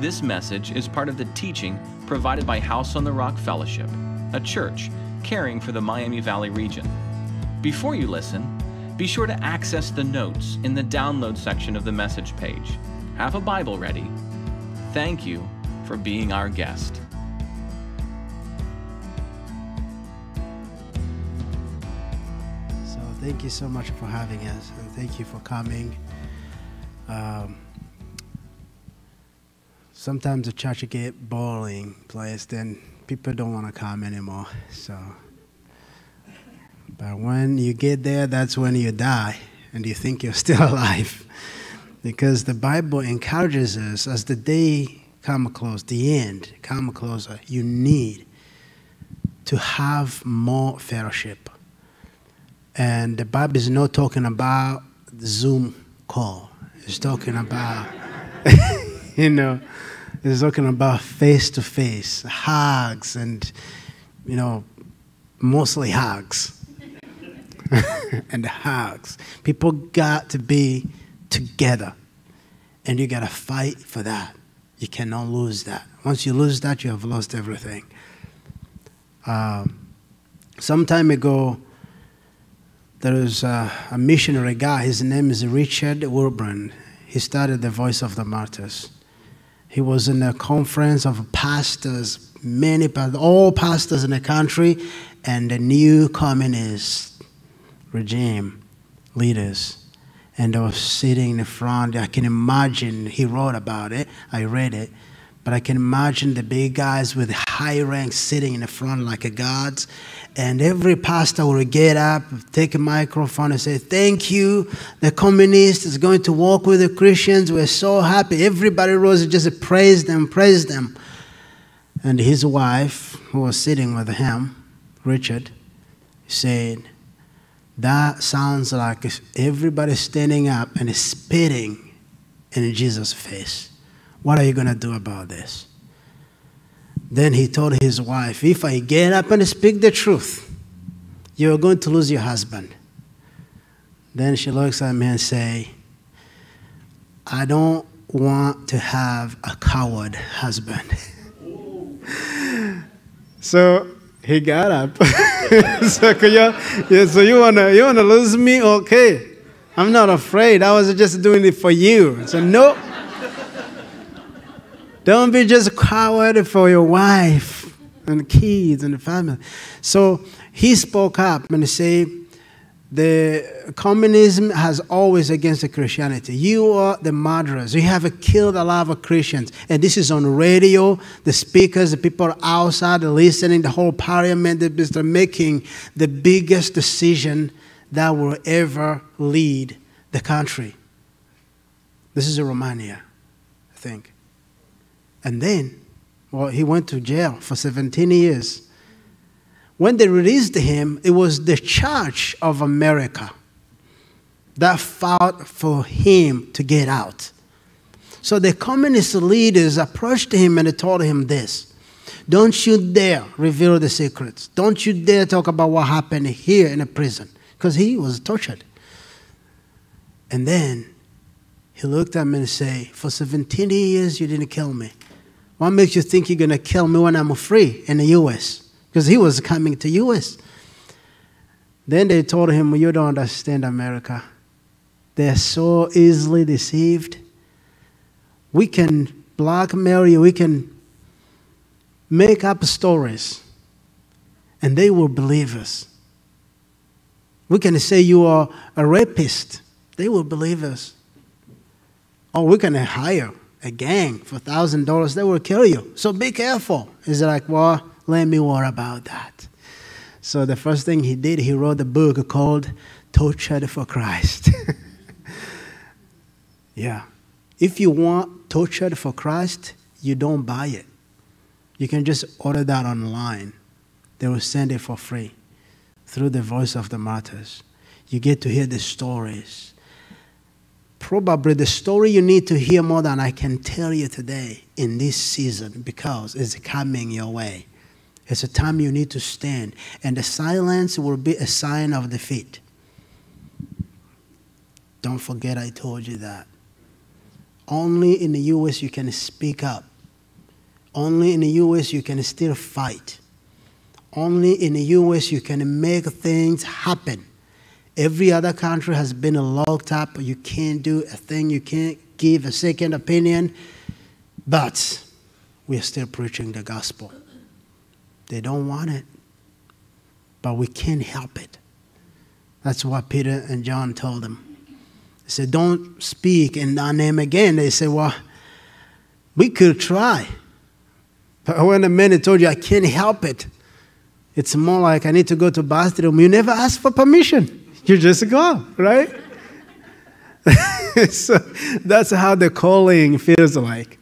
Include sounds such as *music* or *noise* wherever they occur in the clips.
This message is part of the teaching provided by House on the Rock Fellowship, a church caring for the Miami Valley region. Before you listen, be sure to access the notes in the download section of the message page. Have a Bible ready. Thank you for being our guest. So thank you so much for having us, and thank you for coming. Um, sometimes the church get boring place, then people don't want to come anymore. So, but when you get there, that's when you die, and you think you're *laughs* still alive, because the Bible encourages us as the day come close, the end come closer. You need to have more fellowship. And the Bible is not talking about Zoom call. It's talking about, *laughs* you know, it's talking about face to face, hugs, and, you know, mostly hugs. *laughs* and hugs. People got to be together. And you got to fight for that. You cannot lose that. Once you lose that, you have lost everything. Um, some time ago, there was a, a, missionary guy. His name is Richard Wurmbrand. He started the Voice of the Martyrs. He was in a conference of pastors, many all pastors in the country, and the new communist regime leaders. And I was sitting in the front. I can imagine, he wrote about it. I read it. But I can imagine the big guys with high ranks sitting in the front like a gods. And every pastor will get up, take a microphone, and say, Thank you. The communist is going to walk with the Christians. We're so happy. Everybody rose and just praised them, praised them. And his wife, who was sitting with him, Richard, said, That sounds like everybody standing up and spitting in Jesus' face. What are you going to do about this? Then he told his wife, If I get up and speak the truth, you're going to lose your husband. Then she looks at me and say, I don't want to have a coward husband. *laughs* so he got up. *laughs* so, you, yeah, so you wanna you wanna lose me? Okay. I'm not afraid. I was just doing it for you. So no. Don't be just a coward for your wife and kids and the family. So he spoke up and said, the communism has always against the Christianity. You are the murderers. You have killed a lot of Christians. And this is on radio. The speakers, the people outside listening, the whole parliament, they're making the biggest decision that will ever lead the country. This is Romania, I think. And then, well, he went to jail for 17 years. When they released him, it was the Church of America that fought for him to get out. So the communist leaders approached him and they told him this Don't you dare reveal the secrets. Don't you dare talk about what happened here in the prison. Because he was tortured. And then he looked at me and said, For 17 years, you didn't kill me. What makes you think you're going to kill me when I'm free in the U.S.? Because he was coming to U.S. Then they told him, You don't understand America. They're so easily deceived. We can blackmail you, we can make up stories, and they will believe us. We can say you are a rapist, they will believe us. Or we can hire a gang for thousand dollars, they will kill you. So be careful. He's like, well, let me worry about that. So the first thing he did, he wrote a book called Tortured for Christ. *laughs* yeah. If you want Tortured for Christ, you don't buy it. You can just order that online. They will send it for free through the voice of the martyrs. You get to hear the stories probably the story you need to hear more than I can tell you today in this season because it's coming your way. It's a time you need to stand, and the silence will be a sign of defeat. Don't forget I told you that. Only in the U.S. you can speak up Only in the US you can still fight. Only in the US you can make things happen. Every other country has been locked up. You can't do a thing, you can't give a second opinion. But we are still preaching the gospel. They don't want it, but we can't help it. That's what Peter and John told them. They said, Don't speak in our name again. They said, Well, we could try. But when the man told you, I can't help it, it's more like I need to go to bathroom. You never ask for permission. You just go, right? *laughs* so that's how the calling feels like.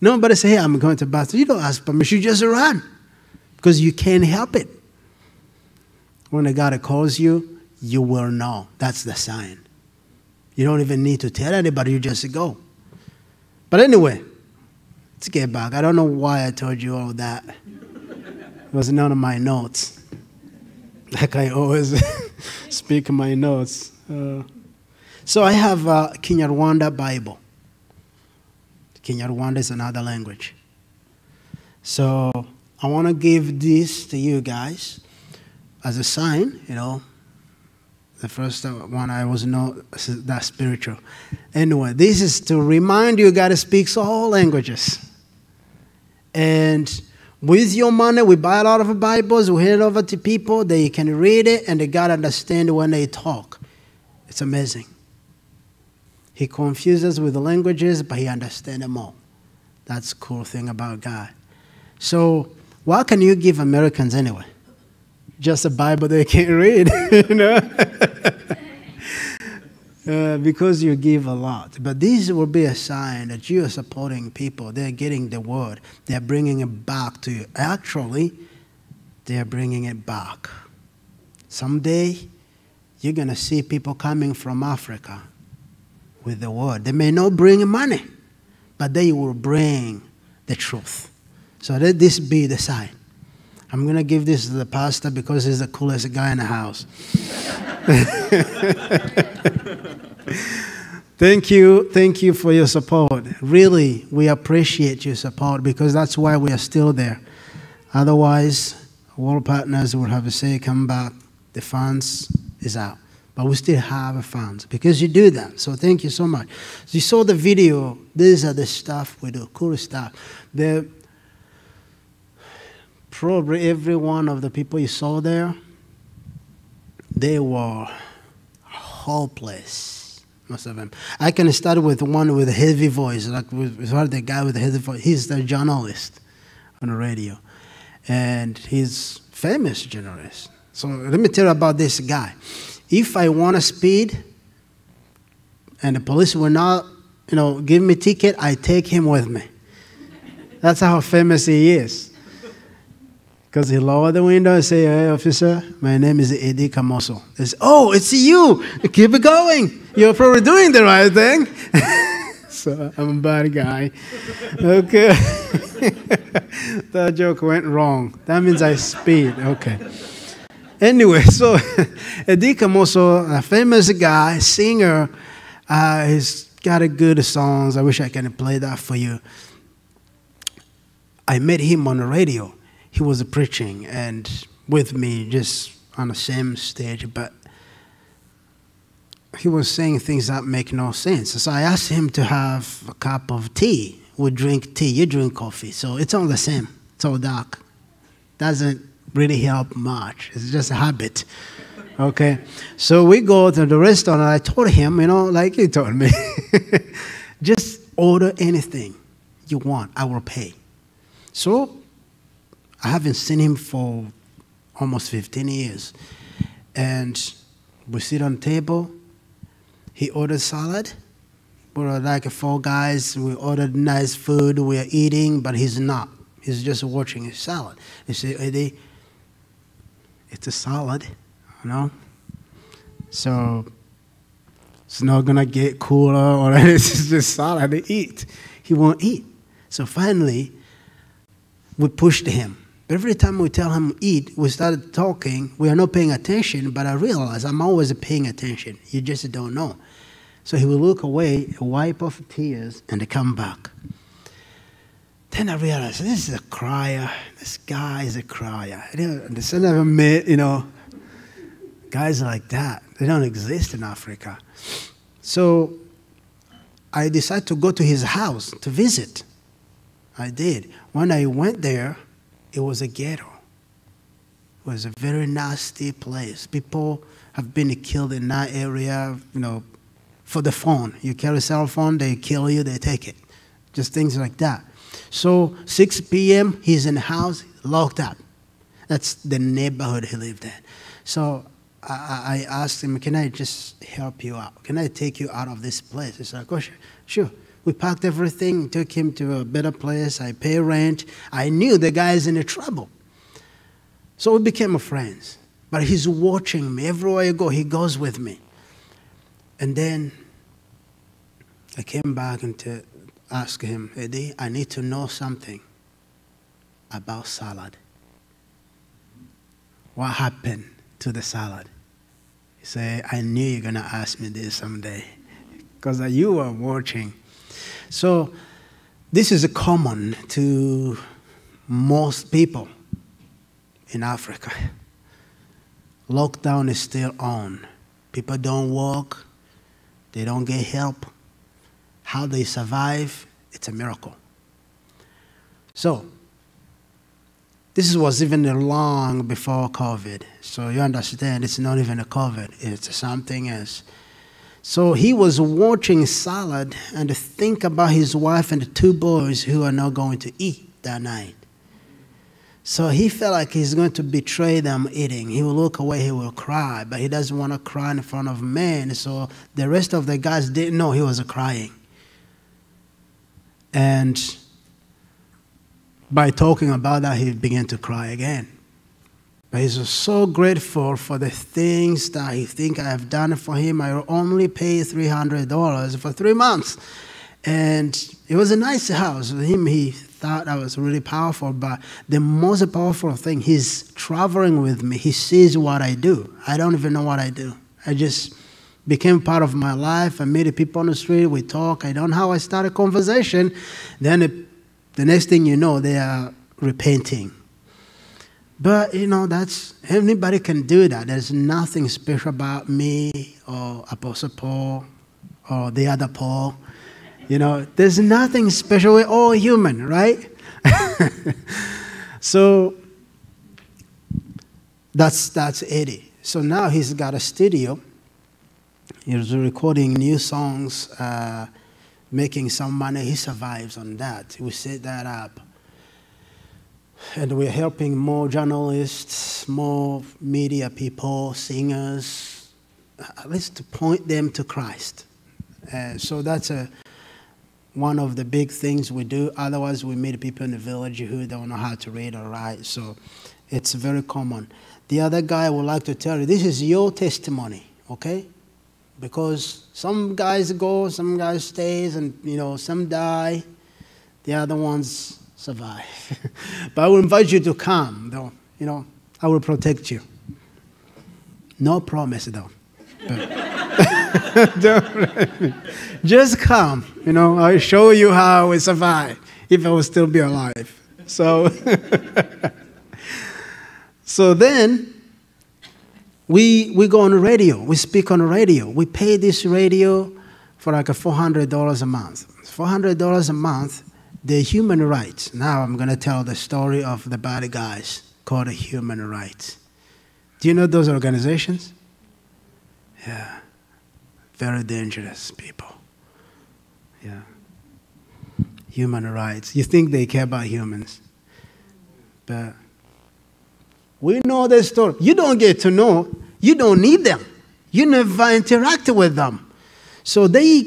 Nobody say, hey, I'm going to bathroom. You don't ask permission, you just run because you can't help it. When a God calls you, you will know. That's the sign. You don't even need to tell anybody, you just go. But anyway, let's get back. I don't know why I told you all that. It was none of my notes. Like I always *laughs* speak my notes. Uh, so I have a Kinyarwanda Bible. Kinyarwanda is another language. So I want to give this to you guys as a sign, you know. The first one I was not that spiritual. Anyway, this is to remind you God speaks all languages. And with your money, we buy a lot of Bibles, we hand it over to people, they can read it and they got to understand when they talk. It's amazing. He confuses with the languages, but he understands them all. That's the cool thing about God. So, what can you give Americans anyway? Just a Bible they can't *laughs* read, you know? *laughs* Uh, because you give a lot. But this will be a sign that you are supporting people. They're getting the word, they're bringing it back to you. Actually, they're bringing it back. Someday, you're going to see people coming from Africa with the word. They may not bring money, but they will bring the truth. So let this be the sign. I'm going to give this to the pastor because he's the coolest guy in the house. *laughs* thank you. Thank you for your support. Really, we appreciate your support because that's why we are still there. Otherwise, world partners would have to say, come back, the funds is out. But we still have funds because you do that. So thank you so much. So you saw the video. These are the stuff we do, cool stuff. The, probably every one of the people you saw there, they were hopeless. Most of them. I can start with one with a heavy voice, like with, with the guy with the heavy voice. He's the journalist on the radio, and he's famous journalist. So let me tell you about this guy. If I want to speed, and the police will not, you know, give me ticket, I take him with me. That's how famous he is. Because he lowered the window and say, Hey, officer, my name is Eddie Kamoso. They say, Oh, it's you. Keep it going. You're probably doing the right thing. *laughs* so I'm a bad guy. Okay. *laughs* that joke went wrong. That means I speed. Okay. Anyway, *laughs* so Eddie Kamoso, a famous guy, singer, uh, he's got a good songs. I wish I can play that for you. I met him on the radio he was preaching and with me just on the same stage, but he was saying things that make no sense. So I asked him to have a cup of tea. We drink tea, you drink coffee. So it's all the same. It's all dark. Doesn't really help much. It's just a habit. Okay. So we go to the restaurant and I told him, you know, like he told me, *laughs* just order anything you want. I will pay. So I haven't seen him for almost 15 years. And we sit on the table. He ordered salad. We were like four guys. We ordered nice food. We are eating, but he's not. He's just watching his salad. He said, Eddie, it's a salad, you know? So it's not going to get cooler or *laughs* it's just salad to eat. He won't eat. So finally, we pushed him. Every time we tell him eat, we started talking. We are not paying attention, but I realize I'm always paying attention. You just don't know. So he will look away, wipe off tears, and come back. then I realized this is a crier. This guy is a crier. I didn't, I never met, you know, guys like that. They don't exist in Africa. So I decided to go to his house to visit. I did. When I went there, it was a ghetto. It was a very nasty place. People have been killed in that area, you know, for the phone. You carry a cell phone, they kill you, they take it. Just things like that. So 6 p.m., he's in the house, locked up. That's the neighborhood he lived in. So I, I asked him, Can I just help you out? Can I take you out of this place? He's like, Oh, sure. sure. We packed everything, took him to a better place. I pay rent. I knew the guy is in trouble. So we became friends. But he's watching me. Everywhere I go, he goes with me. And then I came back and to ask him, Eddie, I need to know something about salad. What happened to the salad? He said, I knew you're going to ask me this someday because you were watching. So, this is common to most people in Africa. Lockdown is still on. People don't work, they don't get help. How they survive, it's a miracle. So, this was even long before COVID. So you understand it's not even a COVID, it's something else. So he was watching salad and think about his wife and the two boys who are not going to eat that night. So he felt like he's going to betray them eating. He will look away, he will cry, but he doesn't want to cry in front of men. So the rest of the guys didn't know he was crying. And by talking about that, he began to cry again. But he's so grateful for the things that he think I have done for him. I only pay $300 for three months. And it was a nice house. For him, he thought I was really powerful. But the most powerful thing, he's traveling with me. He sees what I do. I don't even know what I do. I just became part of my life. I meet people on the street. We talk. I don't know how I start a conversation. Then the next thing you know, they are repenting. But you know, that's anybody can do that. There's nothing special about me or Apostle Paul or the other Paul. You know, there's nothing special. We're all human, right? *laughs* so that's that's Eddie. So now he's got a studio. He's recording new songs. Uh, making some money. He survives on that. We set that up. And we're helping more journalists, more media people, singers, at least to point them to Christ. Uh, so that's a, one of the big things we do. Otherwise, we meet people in the village who don't know how to read or write. So it's very common. The other guy would like to tell you this is your testimony, okay? because some guys go, some guys stays, and you know some die, the other ones survive. *laughs* but I will invite you to come, though. You know, I will protect you. No promise, though. *laughs* Just come. You know, I'll show you how I will survive if I will still be alive. So, *laughs* so then we, we go on the radio, we speak on the radio. We pay this radio for like a $400 a month. $400 a month, the human rights. Now I'm going to tell the story of the bad guys called the human rights. Do you know those organizations? Yeah. Very dangerous people. Yeah. Human rights. You think they care about humans. But we know the story. You don't get to know. You don't need them. You never interact with them. So they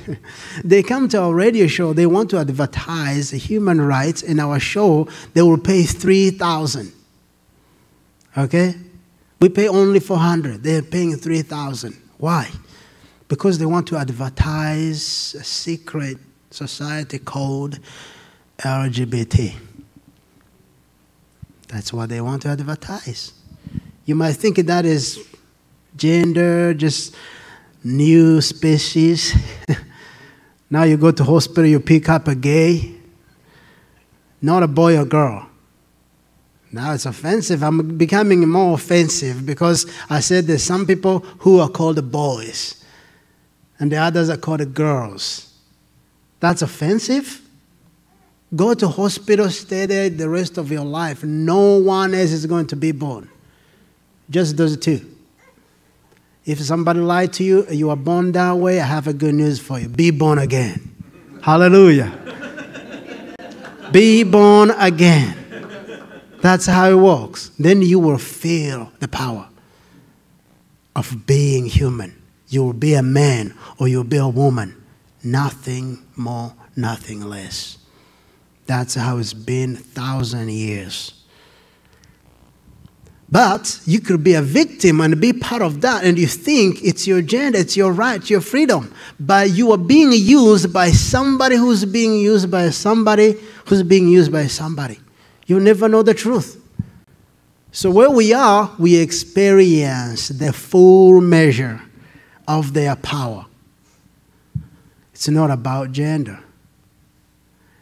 *laughs* they come to our radio show. They want to advertise human rights in our show. They will pay three thousand. Okay, we pay only four hundred. They're paying three thousand. Why? Because they want to advertise a secret society called LGBT. That's what they want to advertise. You might think that is gender, just new species. *laughs* now you go to hospital, you pick up a gay. not a boy or girl. Now it's offensive. I'm becoming more offensive because I said there's some people who are called boys and the others are called girls. That's offensive. Go to hospital, stay there the rest of your life. No one else is going to be born. Just those two. If somebody lied to you, you are born that way, I have a good news for you. Be born again. Hallelujah. be born again. That's how it works. Then you will feel the power of being human. You will be a man or you'll be a woman. Nothing more, nothing less. That's how it's been thousand years. But you could be a victim and be part of that, and you think it's your gender, it's your right, your freedom. But you are being used by somebody who's being used by somebody who's being used by somebody. You never know the truth. So, where we are, we experience the full measure of their power. It's not about gender,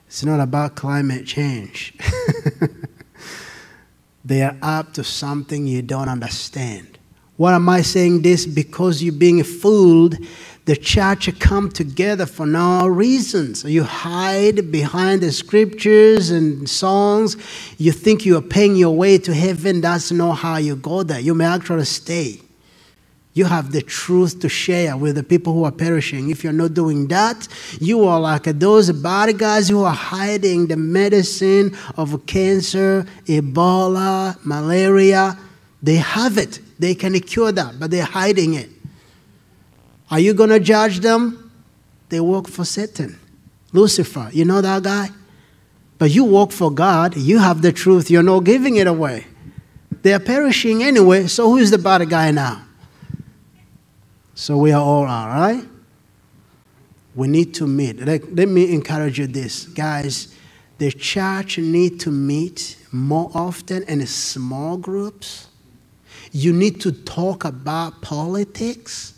it's not about climate change. *laughs* they are up to something you don't understand. What am I saying this? Because you're being fooled. The church come together for no reasons. You hide behind the scriptures and songs. You think you are paying your way to heaven. That's not how you go there. You may actually stay. You have the truth to share with the people who are perishing. If you're not doing that, you are like those bad guys who are hiding the medicine of cancer, Ebola, malaria. They have it. They can cure that, but they're hiding it. Are you going to judge them? They work for Satan. Lucifer, you know that guy? But you work for God. You have the truth. You're not giving it away. They are perishing anyway, so who's the bad guy now? So we are all all right? We need to meet. Let, let me encourage you this. Guys, the church need to meet more often in small groups. You need to talk about politics.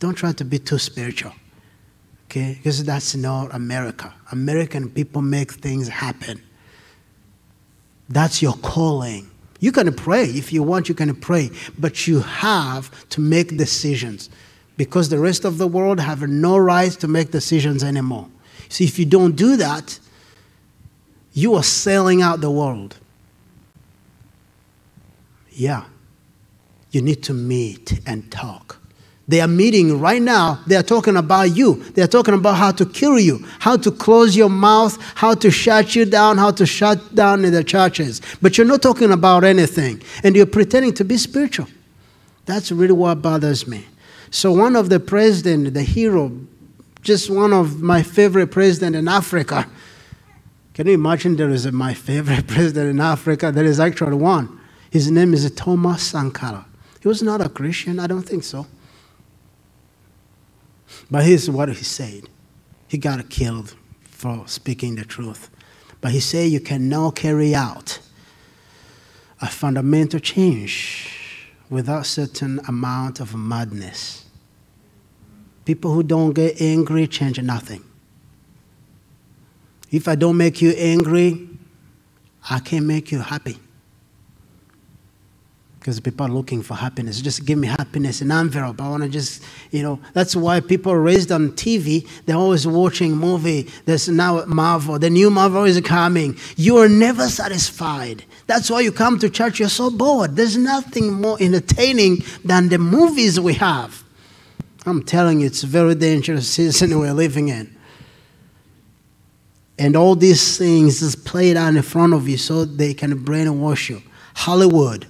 Don't try to be too spiritual. Okay? Because that's not America. American people make things happen. That's your calling. You can pray. If you want, you can pray. But you have to make decisions because the rest of the world have no right to make decisions anymore. See, if you don't do that, you are selling out the world. Yeah. You need to meet and talk. They are meeting right now. They are talking about you. They are talking about how to kill you, how to close your mouth, how to shut you down, how to shut down in the churches. But you're not talking about anything. And you're pretending to be spiritual. That's really what bothers me. So one of the president, the hero, just one of my favorite president in Africa. Can you imagine there is a, my favorite *laughs* president in Africa? There is actually one. His name is Thomas Sankara. He was not a Christian, I don't think so. But here's what he said. He got killed for speaking the truth. But he said you can now carry out a fundamental change without certain amount of madness. People who don't get angry change nothing. If I don't make you angry, I can't make you happy because people are looking for happiness. Just give me happiness in envelope. I want to just, you know, that's why people raised on TV. They're always watching movie. There's now Marvel. The new Marvel is coming. You are never satisfied. That's why you come to church. You're so bored. There's nothing more entertaining than the movies we have. I'm telling you, it's a very dangerous season we're living in. And all these things is played out in front of you so they can brainwash you. Hollywood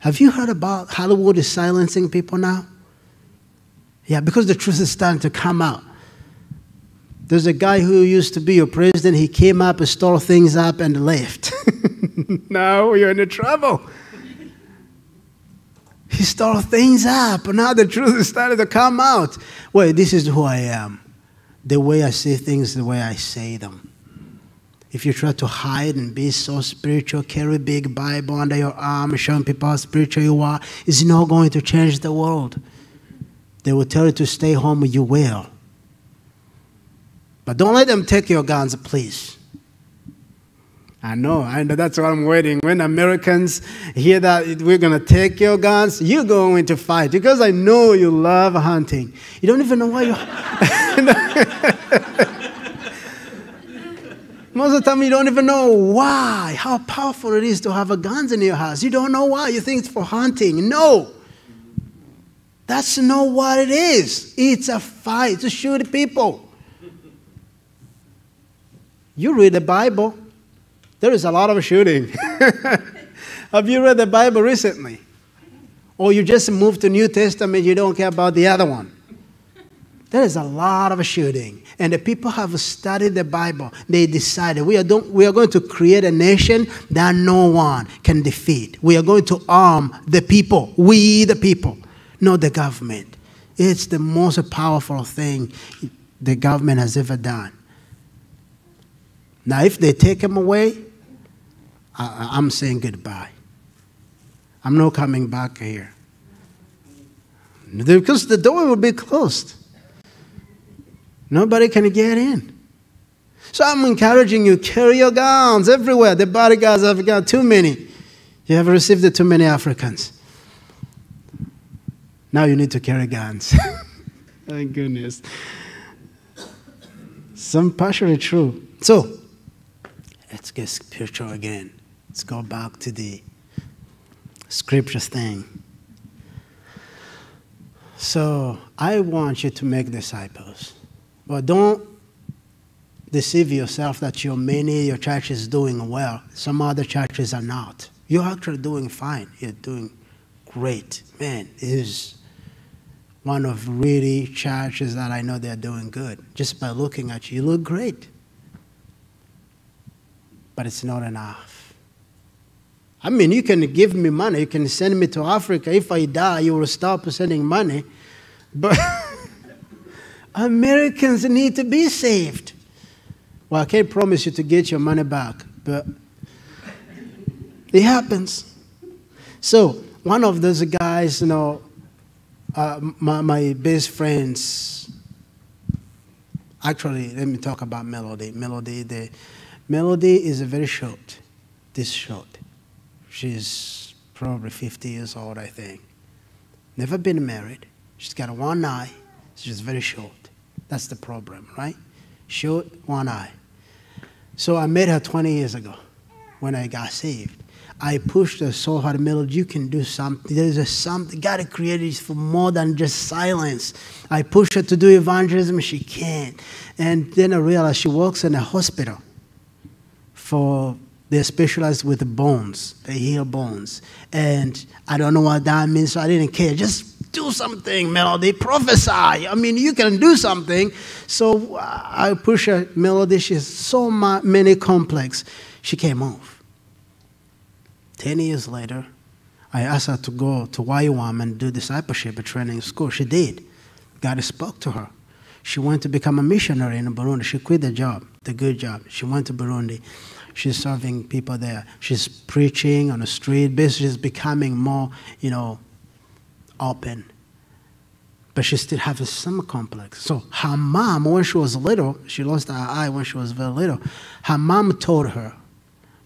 have you heard about Hollywood is silencing people now? Yeah, because the truth is starting to come out. There's a guy who used to be your president. He came up and stole things up and left. *laughs* now you're in trouble. He stole things up, now the truth is starting to come out. Wait, this is who I am. The way I say things, the way I say them. If you try to hide and be so spiritual, carry big Bible under your arm, showing people how spiritual you are, it's not going to change the world. They will tell you to stay home, you will. But don't let them take your guns, please. I know, I know. That's what I'm waiting. When Americans hear that we're going to take your guns, you're going to fight because I know you love hunting. You don't even know why you. *laughs* *laughs* Most of the time, you don't even know why, how powerful it is to have a guns in your house. You don't know why. You think it's for hunting. No. That's not what it is. It's a fight to shoot people. You read the Bible, there is a lot of shooting. *laughs* Have you read the Bible recently? Or you just moved to New Testament, you don't care about the other one. There is a lot of shooting. And the people have studied the Bible. They decided we are, we are going to create a nation that no one can defeat. We are going to arm the people, we the people, not the government. It's the most powerful thing the government has ever done. Now, if they take him away, I, am saying goodbye. I'm not coming back here. Because the door will be closed. Nobody can get in. So I'm encouraging you, carry your guns everywhere. The bodyguards have got too many. You have received too many Africans. Now you need to carry guns. Thank *laughs* goodness. Some partially true. So, let's get spiritual again. Let's go back to the scriptures thing. So, I want you to make disciples. But don't deceive yourself that your many, your church is doing well. Some other churches are not. You're actually doing fine. You're doing great. Man, is one of really churches that I know they're doing good. Just by looking at you, you look great. But it's not enough. I mean, you can give me money, you can send me to Africa. If I die, you will stop sending money. But *laughs* Americans need to be saved. Well, I can't promise you to get your money back, but it happens. So, one of those guys, you know, uh, my, my best friends, actually, let me talk about Melody. Melody, the, Melody is very short, this short. She's probably 50 years old, I think. Never been married. She's got one eye. She's very short. That's the problem, right? Short, one eye. So I met her 20 years ago when I got saved. I pushed her so hard, Melody, you can do something. There's a something. God created for more than just silence. I pushed her to do evangelism. She can't. And then I realized she works in a hospital for they're specialized with bones. They heal bones. And I don't know what that means, so I didn't care. Just do something, Melody, prophesy. I mean, you can do something. So uh, I push her, Melody, she's so many complex. She came off. Ten years later, I asked her to go to YWAM and do discipleship at training school. She did. God spoke to her. She went to become a missionary in Burundi. She quit the job, the good job. She went to Burundi. She's serving people there. She's preaching on the street. Basically, she's becoming more, you know, open. But she still has some complex. So her mom, when she was little, she lost her eye when she was very little. Her mom told her,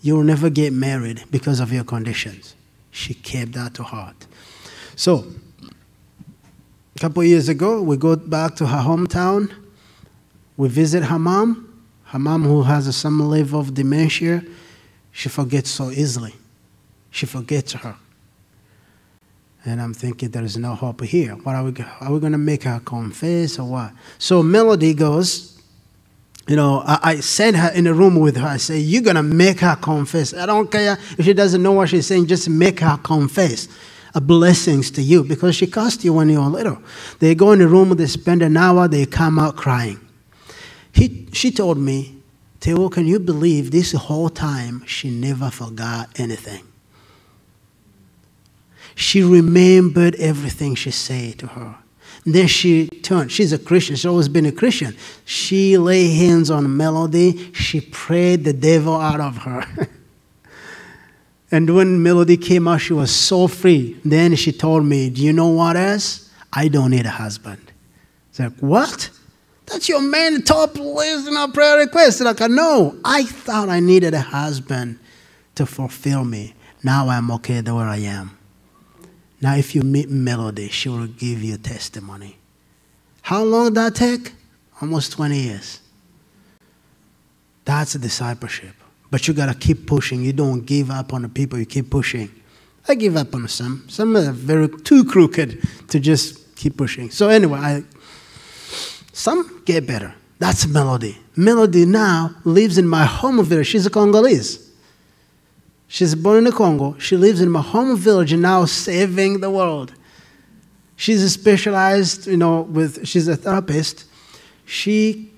You will never get married because of your conditions. She kept that to heart. So, a couple of years ago, we go back to her hometown. We visit her mom. Her mom, who has a some level of dementia, she forgets so easily. She forgets her. And I'm thinking there is no hope here. What are we, are we going to make her confess or what? So Melody goes, you know, I, I sent her in a room with her. I say, You're going to make her confess. I don't care if she doesn't know what she's saying, just make her confess. A blessings to you because she cursed you when you were little. They go in the room, they spend an hour, they come out crying. He, she told me, Theo, can you believe this whole time she never forgot anything? She remembered everything she said to her. And then she turned. She's a Christian. She's always been a Christian. She lay hands on Melody. She prayed the devil out of her. *laughs* and when Melody came out, she was so free. Then she told me, Do you know what else? I don't need a husband. It's like, What? That's your main top list in our prayer request. Like, no, I thought I needed a husband to fulfill me. Now I'm okay the way I am. Now, if you meet Melody, she will give you testimony. How long that take? Almost 20 years. That's a discipleship. But you got to keep pushing. You don't give up on the people, you keep pushing. I give up on some. Some are very too crooked to just keep pushing. So, anyway, I, some get better. That's Melody. Melody now lives in my home village. She's a Congolese. She's born in the Congo. She lives in my home village and now saving the world. She's specialized, you know, with, she's a therapist. She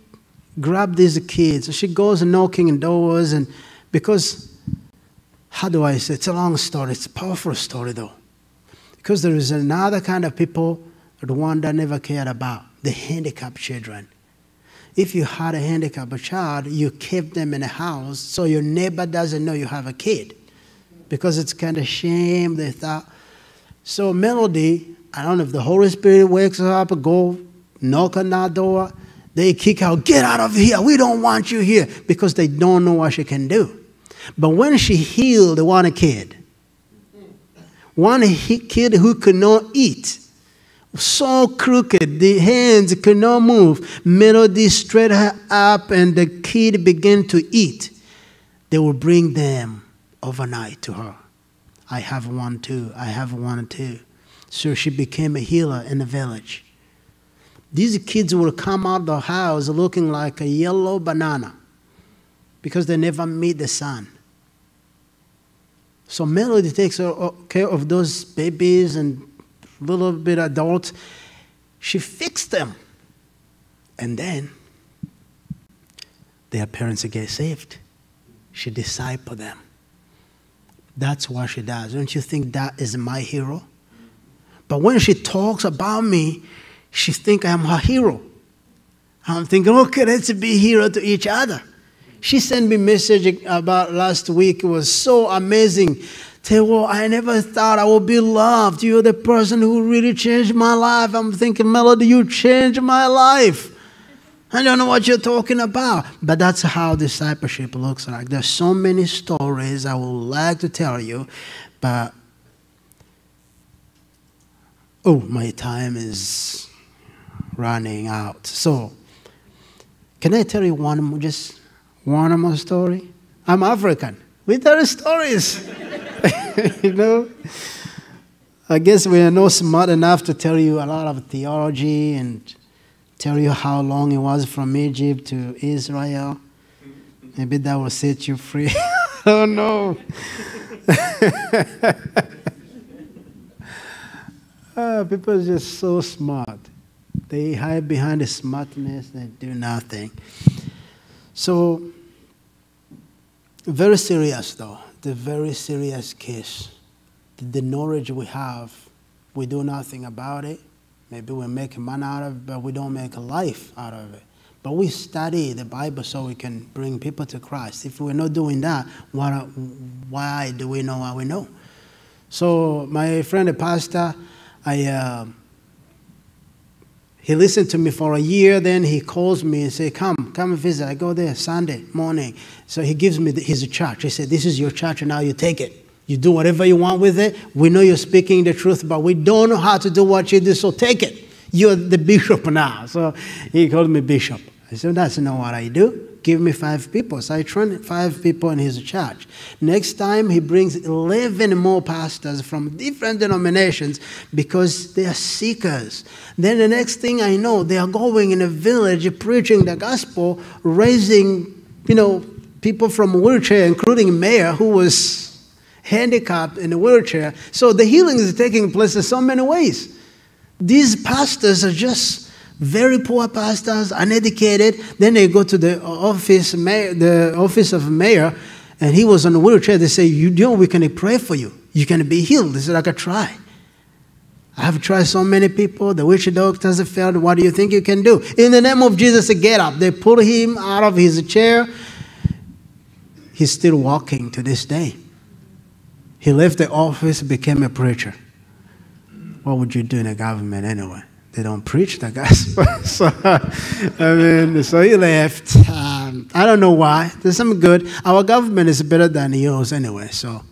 grabbed these kids. She goes knocking in doors and because, how do I say, it's a long story. It's a powerful story though. Because there is another kind of people Rwanda never cared about, the handicapped children. If you had a handicapped child, you kept them in a house so your neighbor doesn't know you have a kid. Because it's kind of shame, they thought. So Melody, I don't know if the Holy Spirit wakes her up, go knock on that door, they kick out, get out of here, we don't want you here, because they don't know what she can do. But when she healed one kid, one kid who could not eat, so crooked, the hands could not move. Melody straight her up, and the kid began to eat. They will bring them overnight to her. I have one too. I have one too. So she became a healer in the village. These kids will come out of the house looking like a yellow banana because they never meet the sun. So Melody takes care of those babies and little bit adults. She fixed them. And then their parents get saved. She discipled them. That's what she does. Don't you think that is my hero? But when she talks about me, she think I'm her hero. I'm thinking, okay, let's be hero to each other. She sent me message about last week. It was so amazing. Say, well, I never thought I would be loved. You're the person who really changed my life. I'm thinking, Melody, you changed my life. I don't know what you're talking about. But that's how discipleship looks like. There's so many stories I would like to tell you, but oh, my time is running out. So, can I tell you one more, just one more story? I'm African. We tell stories. *laughs* you know? I guess we are not smart enough to tell you a lot of theology and tell you how long it was from Egypt to Israel. Maybe that will set you free. *laughs* oh no. uh, *laughs* people are just so smart. They hide behind the smartness, they do nothing. So, very serious though, the very serious case. The knowledge we have, we do nothing about it. Maybe we make money out of it, but we don't make a life out of it. But we study the Bible so we can bring people to Christ. If we're not doing that, what, why do we know what we know? So my friend, the pastor, I, uh, he listened to me for a year. Then he calls me and say, "Come, come visit." I go there Sunday morning. So he gives me the, his church. He said, "This is your church, and now you take it. You do whatever you want with it. We know you're speaking the truth, but we don't know how to do what you do. So take it. You're the bishop now." So he called me bishop. I said, "That's not what I do." give me five people. So I trained five people in his church. Next time, he brings 11 more pastors from different denominations because they are seekers. Then the next thing I know, they are going in a village preaching the gospel, raising, you know, people from wheelchair, including Mayor, who was handicapped in a wheelchair. So the healing is taking place in so many ways. These pastors are just very poor pastors, uneducated. Then they go to the office, the office of mayor, and he was on a wheelchair. They say, "You know, we can pray for you. You can be healed." They said, "I could try." I have tried so many people. The witch doctors have failed. What do you think you can do? In the name of Jesus, get up. They pull him out of his chair. He's still walking to this day. He left the office, became a preacher. What would you do in a government anyway? they don't preach the gospel. *laughs* so, I mean, so he left. Um, I don't know why. There's something good. Our government is better than yours anyway, so.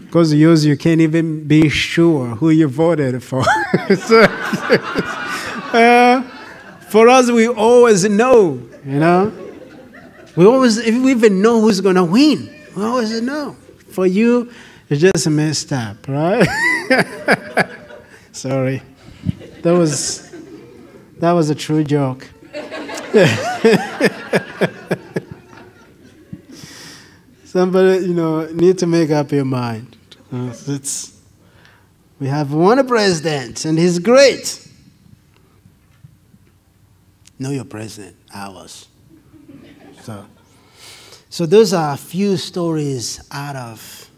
Because yours, you can't even be sure who you voted for. *laughs* so, *laughs* uh, for us, we always know, you know. We always, if we even know who's going to win, we always know. For you, it's just messed up, right? *laughs* Sorry. That was that was a true joke. *laughs* Somebody, you know, need to make up your mind. It's, we have one president, and he's great. Know your president, ours. So, so those are a few stories out of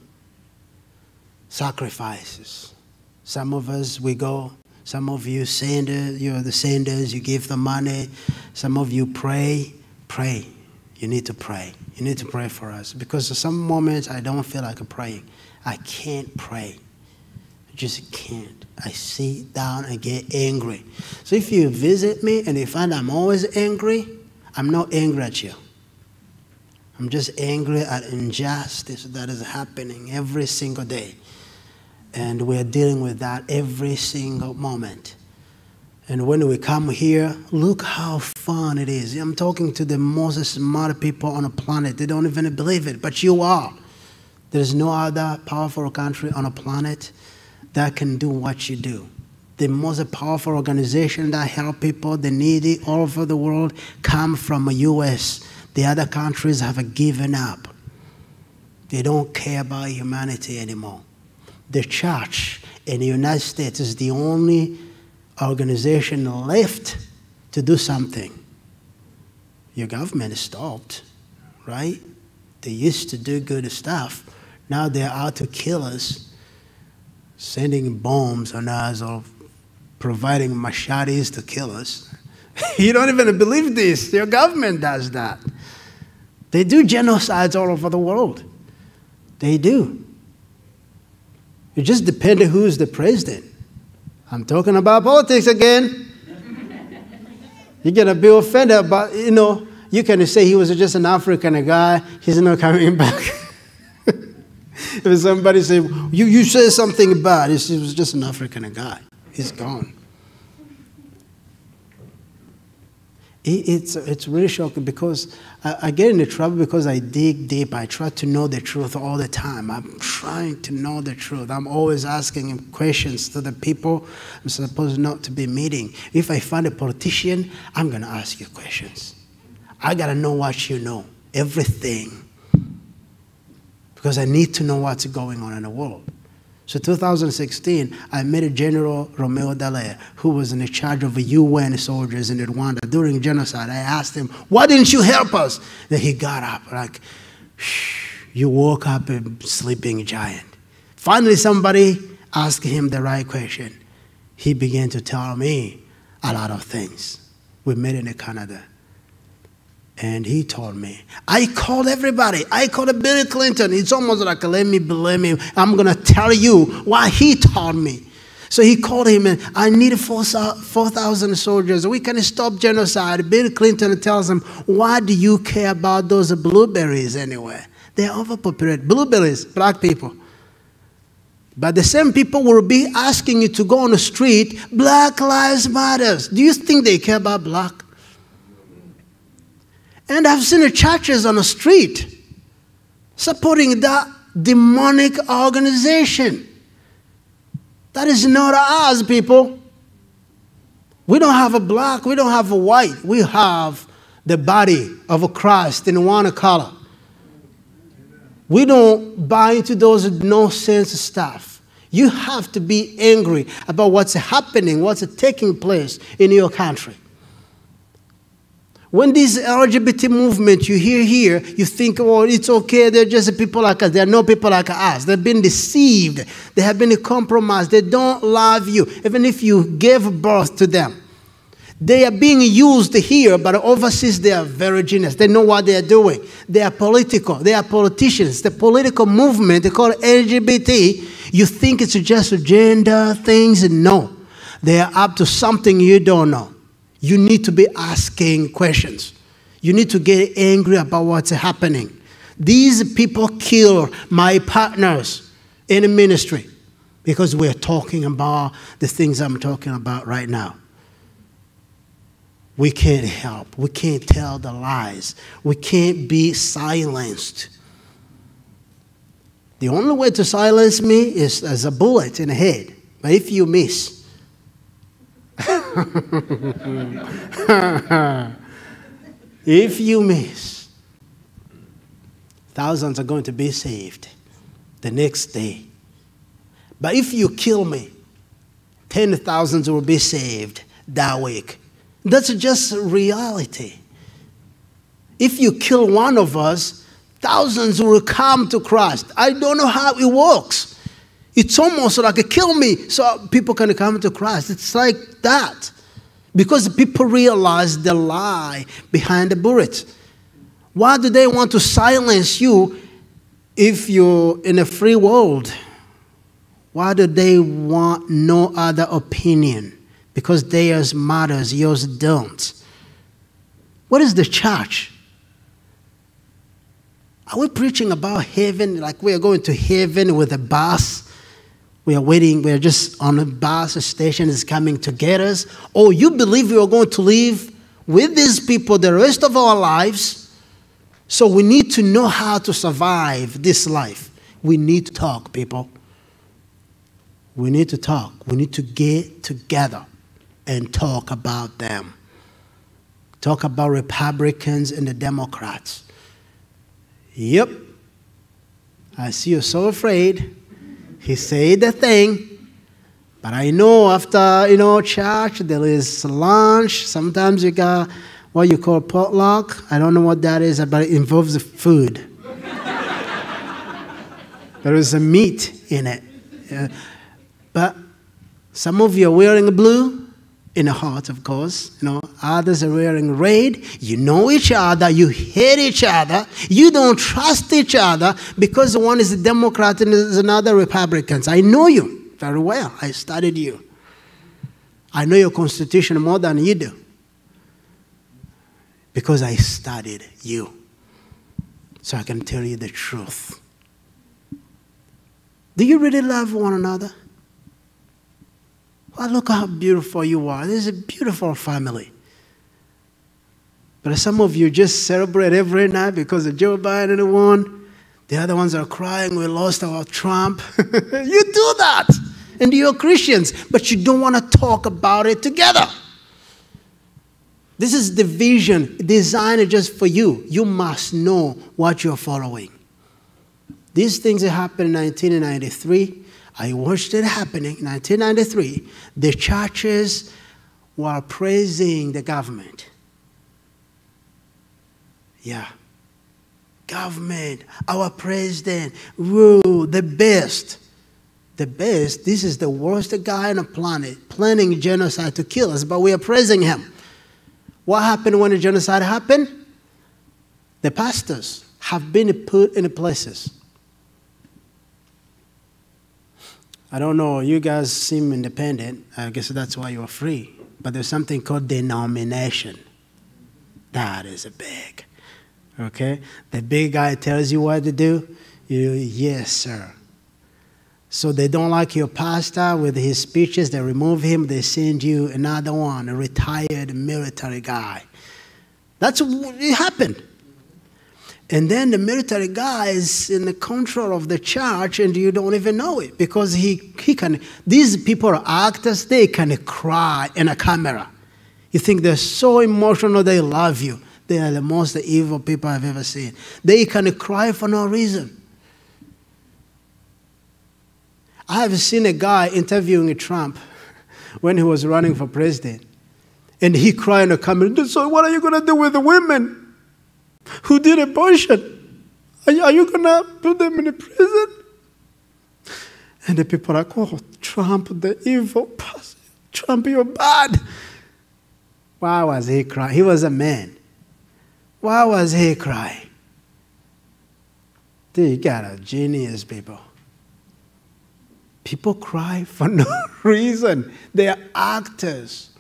sacrifices. Some of us, we go. Some of you senders, you're the senders, you give the money. Some of you pray. Pray. You need to pray. You need to pray for us. Because at some moments I don't feel like praying. I can't pray. I just can't. I sit down and get angry. So if you visit me and you find I'm always angry, I'm not angry at you. I'm just angry at injustice that is happening every single day. And we're dealing with that every single moment. And when we come here, look how fun it is. I'm talking to the most smart people on the planet. They don't even believe it, but you are. There's no other powerful country on the planet that can do what you do. The most powerful organization that help people, the needy all over the world, come from the U.S. The other countries have given up. They don't care about humanity anymore the church in the United States is the only organization left to do something. Your government stopped, right? They used to do good stuff. Now they're out to kill us, sending bombs on us or providing machetes to kill us. *laughs* you don't even believe this. Your government does that. They do genocides all over the world. They do. It just depends on who's the president. I'm talking about politics again. You're going to be offended, but you know, you can say he was just an African guy, he's not coming *laughs* back. if somebody say, you, you said something bad, he was just an African guy, he's gone. It's, it's really shocking because I, I, get into trouble because I dig deep. I try to know the truth all the time. I'm trying to know the truth. I'm always asking questions to the people I'm supposed not to be meeting. If I find a politician, I'm going to ask you questions. I got to know what you know, everything. Because I need to know what's going on in the world. So 2016, I met a General Romeo Dallaire, who was in charge of UN soldiers in Rwanda during genocide. I asked him, why didn't you help us? Then he got up like, you woke up a sleeping giant. Finally, somebody asked him the right question. He began to tell me a lot of things. We met in Canada. And he told me, I called everybody. I called Bill Clinton. It's almost like, let me blame him. I'm going to tell you why he told me. So he called him and I need 4,000 soldiers. We can stop genocide. Bill Clinton tells him, why do you care about those blueberries anyway? They're overpopulated. Blueberries, black people. But the same people will be asking you to go on the street, Black Lives Matters. Do you think they care about black? And I've seen churches on the street supporting that demonic organization. That is not us, people. We don't have a black, we don't have a white. We have the body of a Christ in one color. We don't buy into those nonsense stuff. You have to be angry about what's happening, what's taking place in your country. When this LGBT movement you hear here, you think, oh, it's okay, they're just people like us. They're no people like us. They've been deceived. They have been compromised. They don't love you, even if you gave birth to them. They are being used here, but overseas they are very genius. They know what they are doing. They are political. They are politicians. The political movement, they call LGBT. You think it's just gender things? No. They are up to something you don't know. You need to be asking questions. You need to get angry about what's happening. These people kill my partners in ministry because we're talking about the things I'm talking about right now. We can't help. We can't tell the lies. We can't be silenced. The only way to silence me is as a bullet in the head. But if you miss, *laughs* if you miss, thousands are going to be saved the next day. But if you kill me, ten thousands will be saved that week. That's just reality. If you kill one of us, thousands will come to Christ. I don't know how it works. It's almost like kill me so people can come to Christ. It's like that. Because people realize the lie behind the bullet. Why do they want to silence you if you're in a free world? Why do they want no other opinion? because theirs matters, yours don't. What is the church? Are we preaching about heaven like we are going to heaven with a bus? We are waiting, we are just on a bus A station is coming to get us. Oh, you believe we are going to live with these people the rest of our lives? So we need to know how to survive this life. We need to talk, people. We need to talk. We need to get together and talk about them. Talk about Republicans and the Democrats. Yep. I see you're so afraid. He said the thing. But I know after, you know, church, there is lunch. Sometimes you got what you call potluck. I don't know what that is, but it involves food. *laughs* there is a meat in it. Yeah. But some of you are wearing blue in the heart, of course. You know, others are wearing red. You know each other. You hate each other. You don't trust each other because one is a Democrat and is another Republicans. I know you very well. I studied you. I know your constitution more than you do because I studied you. So I can tell you the truth. Do you really love one another? Well, look how beautiful you are. This is a beautiful family. But some of you just celebrate every night because of Joe Biden won. The other ones are crying, we lost our Trump. *laughs* you do that. And you're Christians, but you don't want to talk about it together. This is the vision designed just for you. You must know what you're following. These things that happened in 1993. I watched it happening in 1993. The churches were praising the government. Yeah. Government, our president, rule, the best. The best, this is the worst guy on the planet, planning genocide to kill us, but we are praising him. What happened when the genocide happened? The pastors have been put in places I don't know, you guys seem independent. I guess that's why you're free. But there's something called denomination. That is a big. Okay? The big guy tells you what to do. You, yes, sir. So they don't like your pastor with his speeches. They remove him. They send you another one, a retired military guy. That's what happened. And then the military guy is in the control of the church and you don't even know it because he, he can, these people are actors, they can cry in a camera. You think they're so emotional, they love you. They are the most evil people I've ever seen. They can cry for no reason. I have seen a guy interviewing Trump *laughs* when he was running for president. And he cried in the camera, so what are you going to do with the women? Who did abortion. Are you, are you going to put them in a prison? And the people are like, oh, Trump, the evil person. Trump, you're bad. Why was he crying? He was a man. Why was he crying? Dude, you got a genius, people. People cry for *laughs* no reason. They are actors.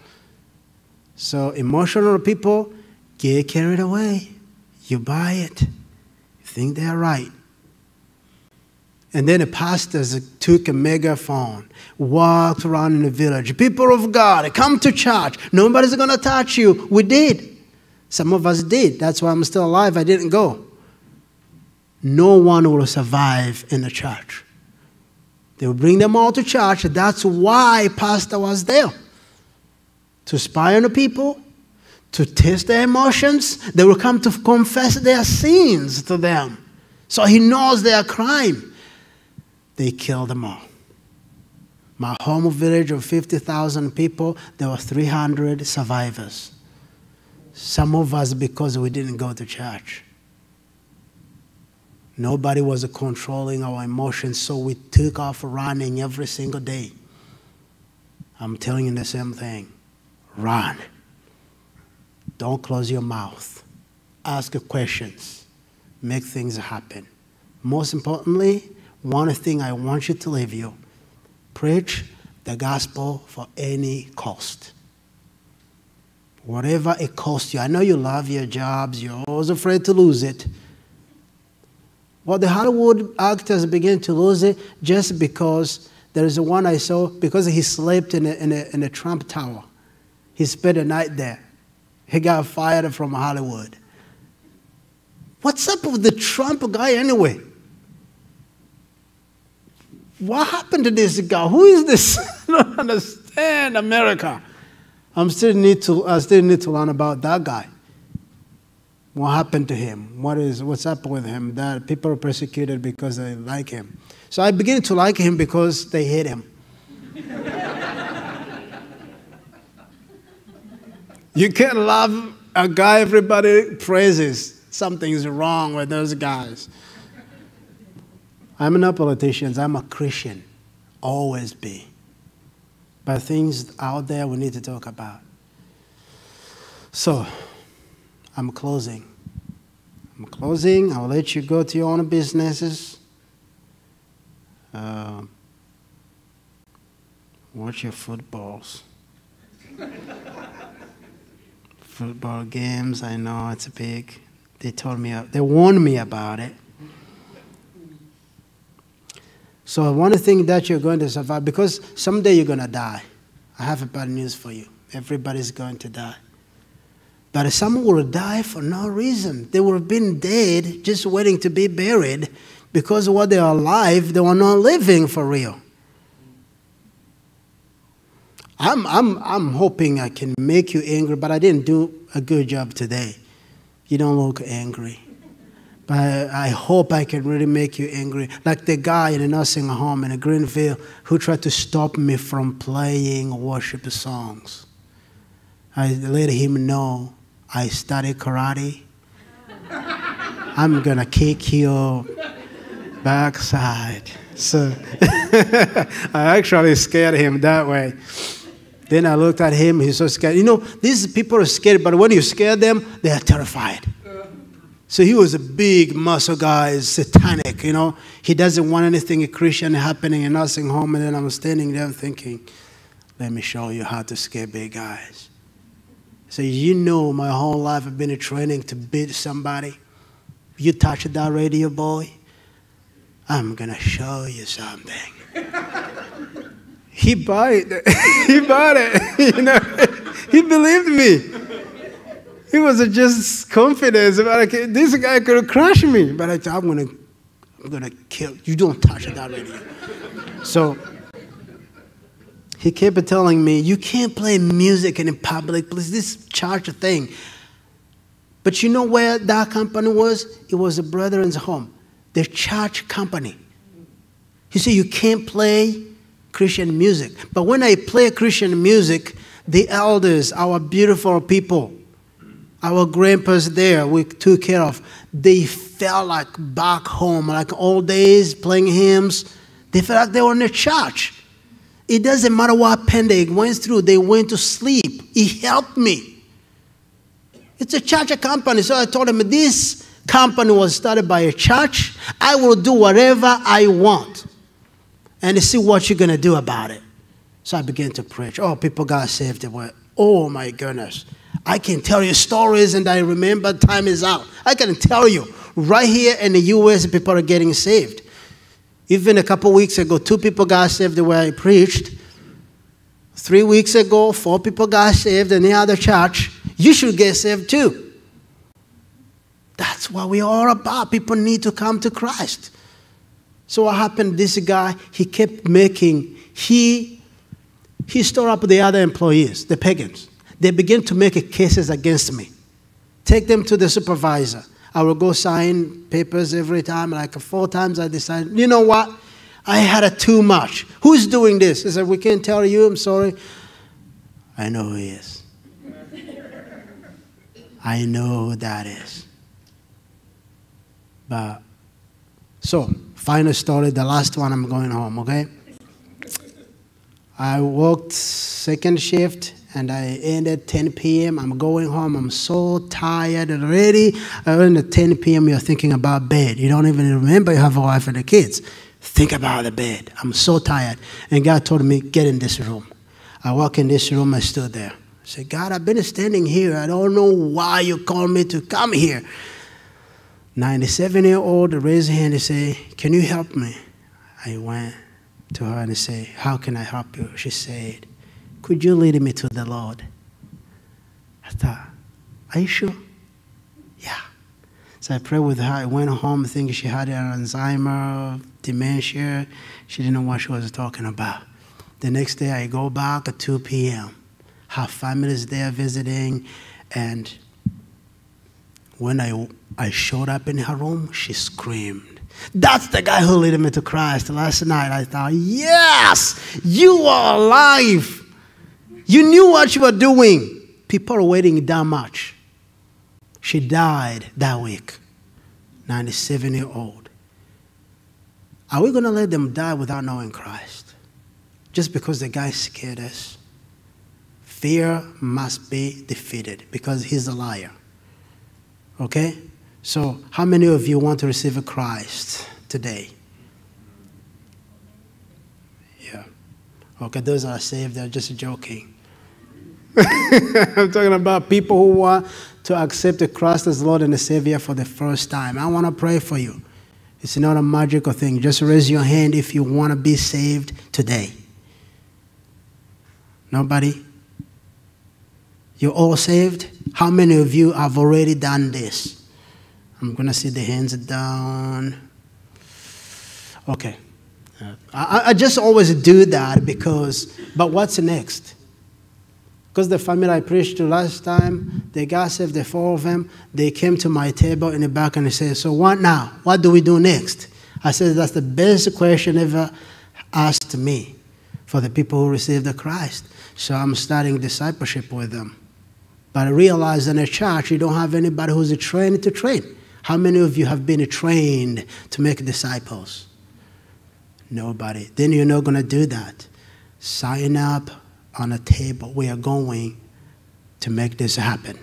So emotional people get carried away. You buy it. You think they're right. And then the pastors took a megaphone, walked around in the village. People of God, come to church. Nobody's going to touch you. We did. Some of us did. That's why I'm still alive. I didn't go. No one will survive in the church. They will bring them all to church. That's why pastor was there. To spy on the people, to test their emotions. They will come to confess their sins to them. So he knows their crime they killed them all. My home village of 50,000 people, there were 300 survivors. Some of us because we didn't go to church. Nobody was controlling our emotions, so we took off running every single day. I'm telling you the same thing. Run. Don't close your mouth. Ask questions. Make things happen. Most importantly, one thing I want you to leave you preach the gospel for any cost. Whatever it costs you. I know you love your jobs, you're always afraid to lose it. Well, the Hollywood actors begin to lose it just because there is one I saw, because he slept in a, in a, in a Trump Tower. He spent a night there. He got fired from Hollywood. What's up with the Trump guy anyway? What happened to this guy? Who is this? *laughs* I don't understand America. I'm still need to, I still need to learn about that guy. What happened to him? What is, what's up with him? That people are persecuted because they like him. So I begin to like him because they hate him. *laughs* you can't love a guy everybody praises. Something's wrong with those guys. I'm not a politician, I'm a Christian. Always be. But things out there we need to talk about. So, I'm closing. I'm closing. I'll let you go to your own businesses. Uh, watch your footballs. *laughs* Football games, I know it's big. They told me, they warned me about it. So one thing that you're going to survive, because someday you're going to die. I have bad news for you. Everybody's going to die. But some will die for no reason. They would have been dead, just waiting to be buried, because while they are alive, they were not living for real. I'm, I'm, I'm hoping I can make you angry, but I didn't do a good job today. You don't look angry. But I hope I can really make you angry. Like the guy in a nursing home in Greenville who tried to stop me from playing worship songs. I let him know I studied karate. *laughs* I'm gonna kick your backside. So *laughs* I actually scared him that way. Then I looked at him, he's so scared. You know, these people are scared, but when you scare them, they are terrified. So he was a big muscle guy, satanic, you know. He doesn't want anything Christian happening in nursing home. And then I'm standing there thinking, let me show you how to scare big guys. So you know my whole life I've been training to beat somebody. You touch that radio boy, I'm gonna show you something. *laughs* he bought it. *laughs* he bought it. *laughs* you know, he believed me. He was just confident about like, this guy could crush me. But I thought I'm gonna, I'm gonna kill you. Don't touch that radio. so he kept telling me, you can't play music in public, please. This church thing. But you know where that company was? It was a brethren's home, the church company. He said, you can't play Christian music. But when I play Christian music, the elders, our beautiful people, our grandpas there we took care of, they felt like back home, like old days playing hymns. They felt like they were in a church. It doesn't matter what they went through, they went to sleep. He helped me. It's a church company. So I told him, This company was started by a church. I will do whatever I want and see what you're going to do about it. So I began to preach. Oh, people got saved. They were, oh my goodness. I can tell you stories and I remember time is out. I can tell you right here in the US, people are getting saved. Even a couple weeks ago, two people got saved the way I preached. Three weeks ago, four people got saved in the other church. You should get saved too. That's what we're all about. People need to come to Christ. So what happened? This guy, he kept making, he he stirred up the other employees, the pagans. They began to make cases against me. Take them to the supervisor. I will go sign papers every time. Like four times I decided, you know what? I had a too much. Who's doing this? He said, We can't tell you. I'm sorry. I know who he is. *laughs* I know who that is. But so, final story, the last one, I'm going home, okay? I worked second shift and I ended 10 p.m. I'm going home. I'm so tired already. Around the 10 p.m., you're thinking about bed. You don't even remember you have a wife and the kids. Think about the bed. I'm so tired. And God told me, get in this room. I walk in this room. I stood there. I said, God, I've been standing here. I don't know why you called me to come here. 97 year old raised hand and say, Can you help me? I went to her and say, How can I help you? She said, Could you lead me to the Lord? I thought, Are you sure? Yeah. So I prayed with her. I went home thinking she had Alzheimer, dementia. She didn't know what she was talking about. The next day I go back at 2 p.m. Her family is there visiting, and when I, I showed up in her room, she screamed. That's the guy who led me to Christ. Last night I thought, yes, you are alive. You knew what you were doing. People are waiting that much. She died that week, 97 year old. Are we going to let them die without knowing Christ? Just because the guy scared us? Fear must be defeated because he's a liar. Okay? So, how many of you want to receive Christ today? Yeah. Okay, those are saved, they're just joking. *laughs* I'm talking about people who want to accept the Christ as Lord and the Savior for the first time. I want to pray for you. It's not a magical thing. Just raise your hand if you want to be saved today. Nobody? You're all saved? How many of you have already done this? I'm going to see the hands down. Okay. Uh, I, I just always do that because, but what's next? Because the family I preached to last time, they got saved, the four of them, they came to my table in the back and they said, So what now? What do we do next? I said, That's the best question ever asked me for the people who received the Christ. So I'm starting discipleship with them. But I realize in a church, you don't have anybody who's trained to train. How many of you have been trained to make disciples? Nobody. Then you're not going to do that. Sign up on a table. We are going to make this happen.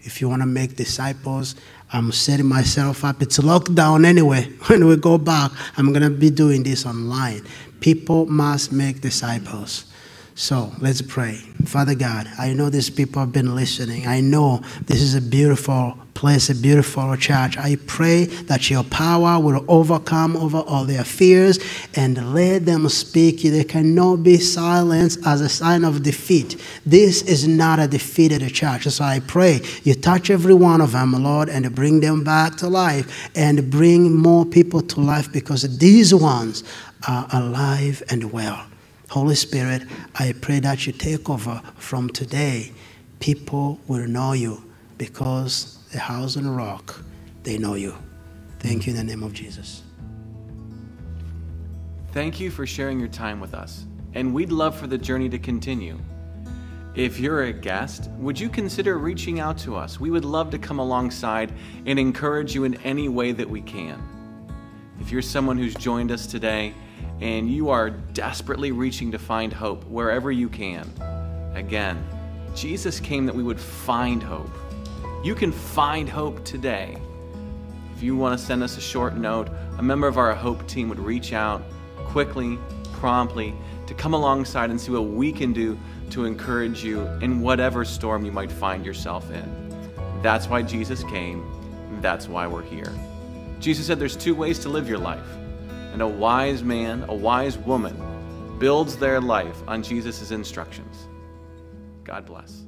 If you want to make disciples, I'm setting myself up. It's lockdown anyway. *laughs* When we go back, I'm going to be doing this online. People must make disciples. So let's pray. Father God, I know these people have been listening. I know this is a beautiful place, a beautiful church. I pray that your power will overcome over all their fears and let them speak. They cannot be silenced as a sign of defeat. This is not a defeated church. So I pray you touch every one of them, Lord, and bring them back to life and bring more people to life because these ones are alive and well. Holy Spirit, I pray that you take over from today. People will know you because the house on the rock, they know you. Thank you in the name of Jesus. Thank you for sharing your time with us, and we'd love for the journey to continue. If you're a guest, would you consider reaching out to us? We would love to come alongside and encourage you in any way that we can. If you're someone who's joined us today, and you are desperately reaching to find hope wherever you can. Again, Jesus came that we would find hope. You can find hope today. If you want to send us a short note, a member of our Hope team would reach out quickly, promptly, to come alongside and see what we can do to encourage you in whatever storm you might find yourself in. That's why Jesus came. That's why we're here. Jesus said there's two ways to live your life. And a wise man, a wise woman, builds their life on Jesus' instructions. God bless.